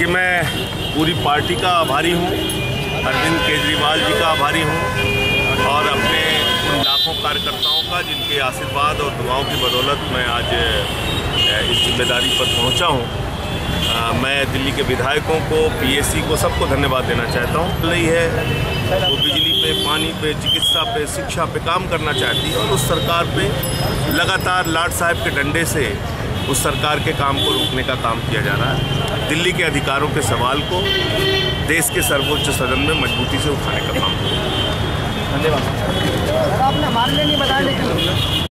देखिए मैं पूरी पार्टी का आभारी हूँ, अरविंद केजरीवाल जी का आभारी हूँ, और अपने उन लाखों कार्यकर्ताओं का जिनके आशीर्वाद और दुआओं की बदौलत मैं आज इस ज़िम्मेदारी पर पहुँचा हूँ। मैं दिल्ली के विधायकों को पीएससी को सबको धन्यवाद देना चाहता हूँ। रही है वो बिजली पे, पानी पे, चिकित्सा पे, शिक्षा पे काम करना चाहती है, और उस सरकार पे लगातार लाड साहब के डंडे से उस सरकार के काम को रोकने का काम किया जा रहा है। दिल्ली के अधिकारों के सवाल को देश के सर्वोच्च सदन में मजबूती से उठाने का काम धन्यवाद। आपने हमारे लिए नहीं बताया लेकिन